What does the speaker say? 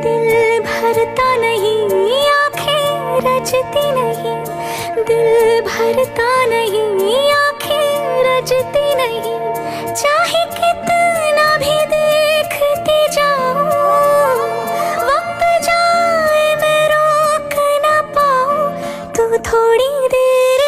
दिल भरता नहीं, आँखें रजती नहीं। दिल भरता नहीं, आँखें रचती नहीं। चाहे कितना भी देखती जाओ वक्त जाए मैं रोक ना पाऊँ। तू थोड़ी देर